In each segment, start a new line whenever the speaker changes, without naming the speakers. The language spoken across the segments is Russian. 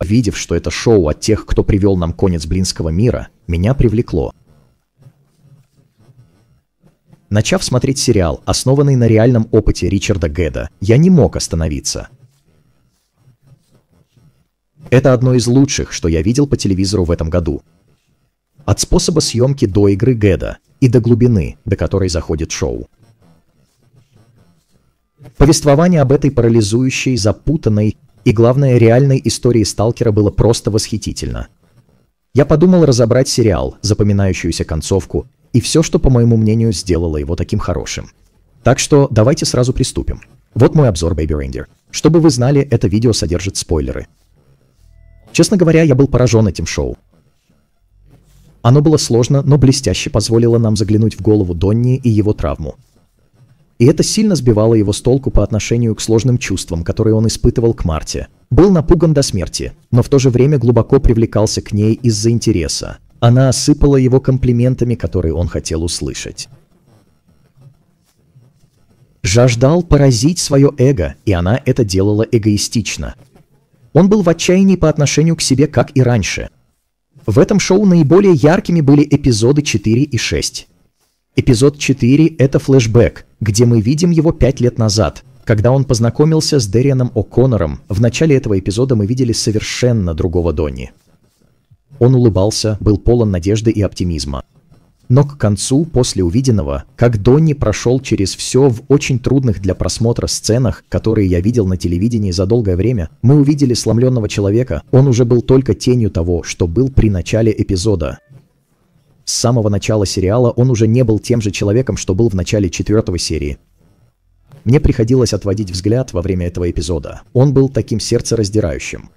Видев, что это шоу от тех, кто привел нам конец блинского мира, меня привлекло. Начав смотреть сериал, основанный на реальном опыте Ричарда Гэда, я не мог остановиться. Это одно из лучших, что я видел по телевизору в этом году. От способа съемки до игры Гэда и до глубины, до которой заходит шоу. Повествование об этой парализующей, запутанной и, главное, реальной истории сталкера было просто восхитительно. Я подумал разобрать сериал, запоминающуюся концовку, и все, что, по моему мнению, сделало его таким хорошим. Так что давайте сразу приступим. Вот мой обзор Baby Reindeer. Чтобы вы знали, это видео содержит спойлеры. Честно говоря, я был поражен этим шоу. Оно было сложно, но блестяще позволило нам заглянуть в голову Донни и его травму. И это сильно сбивало его с толку по отношению к сложным чувствам, которые он испытывал к Марте. Был напуган до смерти, но в то же время глубоко привлекался к ней из-за интереса. Она осыпала его комплиментами, которые он хотел услышать. Жаждал поразить свое эго, и она это делала эгоистично. Он был в отчаянии по отношению к себе, как и раньше. В этом шоу наиболее яркими были эпизоды 4 и 6. Эпизод 4 – это флешбэк, где мы видим его пять лет назад, когда он познакомился с Дэрианом О'Коннором. В начале этого эпизода мы видели совершенно другого Донни. Он улыбался, был полон надежды и оптимизма. Но к концу, после увиденного, как Донни прошел через все в очень трудных для просмотра сценах, которые я видел на телевидении за долгое время, мы увидели сломленного человека, он уже был только тенью того, что был при начале эпизода. С самого начала сериала он уже не был тем же человеком, что был в начале четвертой серии. Мне приходилось отводить взгляд во время этого эпизода. Он был таким сердцераздирающим.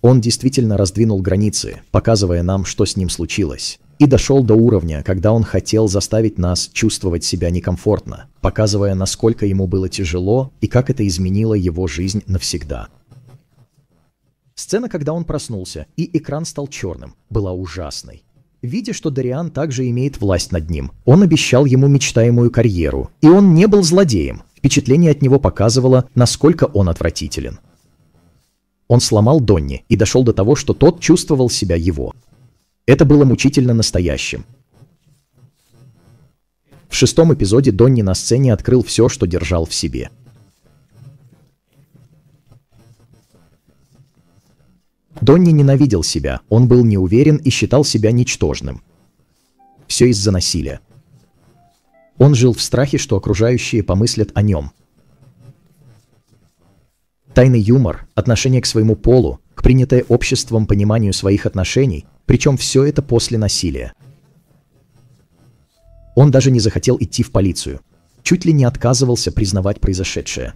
Он действительно раздвинул границы, показывая нам, что с ним случилось. И дошел до уровня, когда он хотел заставить нас чувствовать себя некомфортно, показывая, насколько ему было тяжело и как это изменило его жизнь навсегда. Сцена, когда он проснулся, и экран стал черным, была ужасной. Видя, что Дариан также имеет власть над ним, он обещал ему мечтаемую карьеру, и он не был злодеем. Впечатление от него показывало, насколько он отвратителен. Он сломал Донни и дошел до того, что тот чувствовал себя его. Это было мучительно настоящим. В шестом эпизоде Донни на сцене открыл все, что держал в себе. Донни ненавидел себя, он был неуверен и считал себя ничтожным. Все из-за насилия. Он жил в страхе, что окружающие помыслят о нем. Тайный юмор, отношение к своему полу, к принятое обществом пониманию своих отношений, причем все это после насилия. Он даже не захотел идти в полицию, чуть ли не отказывался признавать произошедшее.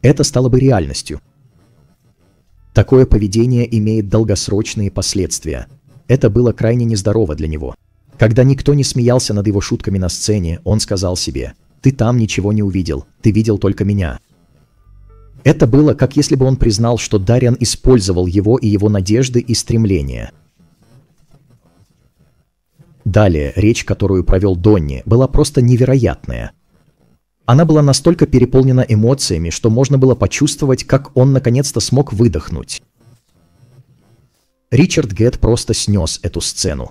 Это стало бы реальностью, Такое поведение имеет долгосрочные последствия. Это было крайне нездорово для него. Когда никто не смеялся над его шутками на сцене, он сказал себе «Ты там ничего не увидел, ты видел только меня». Это было, как если бы он признал, что Дариан использовал его и его надежды и стремления. Далее, речь, которую провел Донни, была просто невероятная – она была настолько переполнена эмоциями, что можно было почувствовать, как он наконец-то смог выдохнуть. Ричард Гетт просто снес эту сцену.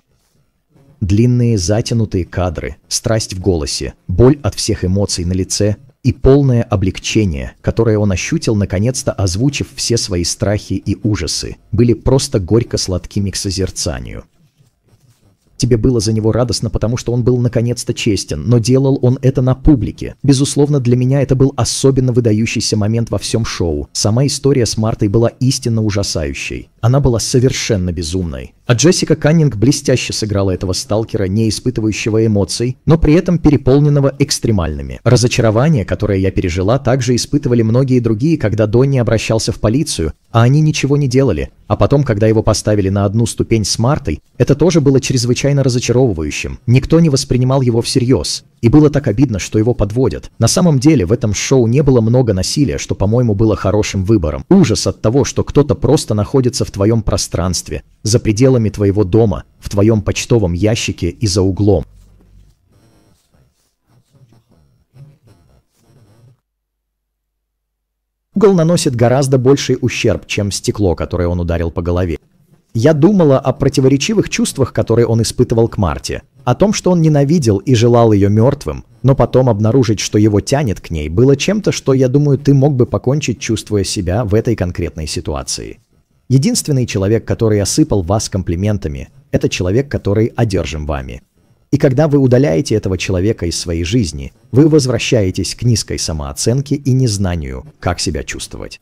Длинные затянутые кадры, страсть в голосе, боль от всех эмоций на лице и полное облегчение, которое он ощутил, наконец-то озвучив все свои страхи и ужасы, были просто горько сладкими к созерцанию. Тебе было за него радостно, потому что он был наконец-то честен, но делал он это на публике. Безусловно, для меня это был особенно выдающийся момент во всем шоу. Сама история с Мартой была истинно ужасающей. Она была совершенно безумной. А Джессика Каннинг блестяще сыграла этого сталкера, не испытывающего эмоций, но при этом переполненного экстремальными. Разочарование, которое я пережила, также испытывали многие другие, когда Донни обращался в полицию, а они ничего не делали. А потом, когда его поставили на одну ступень с Мартой, это тоже было чрезвычайно разочаровывающим. Никто не воспринимал его всерьез. И было так обидно, что его подводят. На самом деле в этом шоу не было много насилия, что, по-моему, было хорошим выбором. Ужас от того, что кто-то просто находится в твоем пространстве, за пределами твоего дома, в твоем почтовом ящике и за углом. Угол наносит гораздо больший ущерб, чем стекло, которое он ударил по голове. Я думала о противоречивых чувствах, которые он испытывал к Марте, о том, что он ненавидел и желал ее мертвым, но потом обнаружить, что его тянет к ней, было чем-то, что, я думаю, ты мог бы покончить, чувствуя себя в этой конкретной ситуации. Единственный человек, который осыпал вас комплиментами, это человек, который одержим вами. И когда вы удаляете этого человека из своей жизни, вы возвращаетесь к низкой самооценке и незнанию, как себя чувствовать.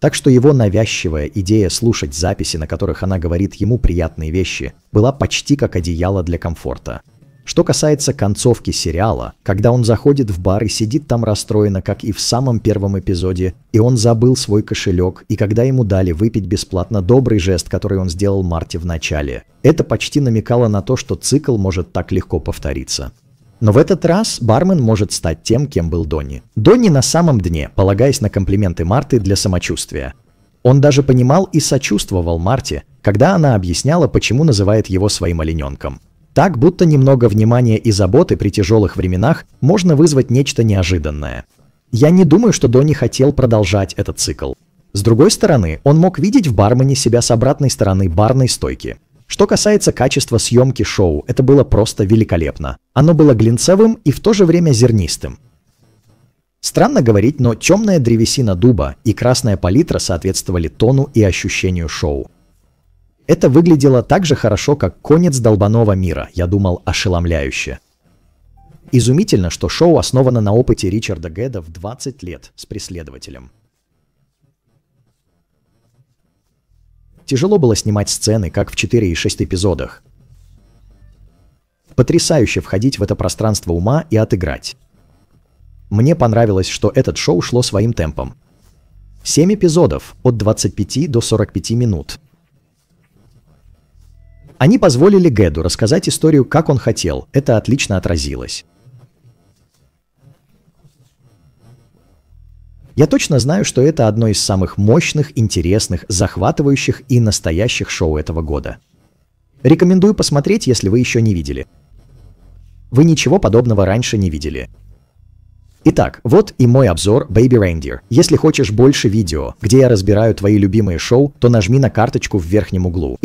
Так что его навязчивая идея слушать записи, на которых она говорит ему приятные вещи, была почти как одеяло для комфорта. Что касается концовки сериала, когда он заходит в бар и сидит там расстроенно, как и в самом первом эпизоде, и он забыл свой кошелек, и когда ему дали выпить бесплатно добрый жест, который он сделал Марте в начале, это почти намекало на то, что цикл может так легко повториться. Но в этот раз бармен может стать тем, кем был Донни. Донни на самом дне, полагаясь на комплименты Марты для самочувствия. Он даже понимал и сочувствовал Марте, когда она объясняла, почему называет его своим олененком. Так, будто немного внимания и заботы при тяжелых временах можно вызвать нечто неожиданное. Я не думаю, что Донни хотел продолжать этот цикл. С другой стороны, он мог видеть в бармене себя с обратной стороны барной стойки. Что касается качества съемки шоу, это было просто великолепно. Оно было глинцевым и в то же время зернистым. Странно говорить, но темная древесина дуба и красная палитра соответствовали тону и ощущению шоу. Это выглядело так же хорошо, как «Конец долбаного мира», я думал, ошеломляюще. Изумительно, что шоу основано на опыте Ричарда Гэда в 20 лет с преследователем. Тяжело было снимать сцены, как в 4 и 6 эпизодах. Потрясающе входить в это пространство ума и отыграть. Мне понравилось, что этот шоу шло своим темпом. 7 эпизодов от 25 до 45 минут – они позволили Гэду рассказать историю, как он хотел. Это отлично отразилось. Я точно знаю, что это одно из самых мощных, интересных, захватывающих и настоящих шоу этого года. Рекомендую посмотреть, если вы еще не видели. Вы ничего подобного раньше не видели. Итак, вот и мой обзор Baby Reindeer. Если хочешь больше видео, где я разбираю твои любимые шоу, то нажми на карточку в верхнем углу.